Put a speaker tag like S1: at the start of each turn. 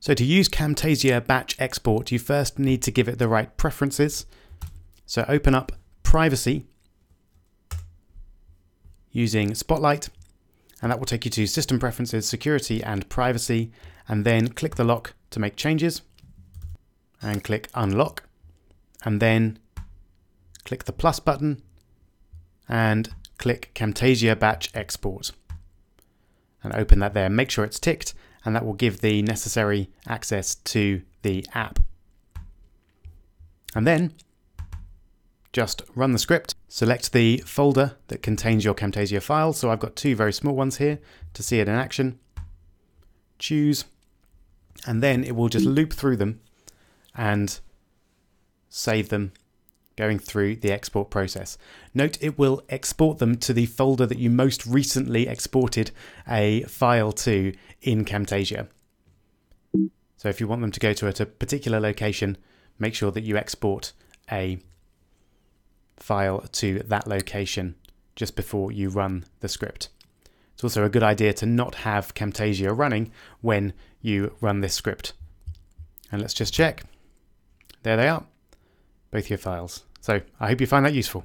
S1: So to use Camtasia Batch Export, you first need to give it the right preferences. So open up Privacy using Spotlight, and that will take you to System Preferences, Security and Privacy, and then click the lock to make changes, and click Unlock, and then click the plus button, and click Camtasia Batch Export, and open that there. Make sure it's ticked, and that will give the necessary access to the app. And then just run the script, select the folder that contains your Camtasia files. So I've got two very small ones here to see it in action. Choose, and then it will just loop through them and save them going through the export process. Note it will export them to the folder that you most recently exported a file to in Camtasia. So if you want them to go to a particular location, make sure that you export a file to that location just before you run the script. It's also a good idea to not have Camtasia running when you run this script. And let's just check. There they are, both your files. So I hope you find that useful.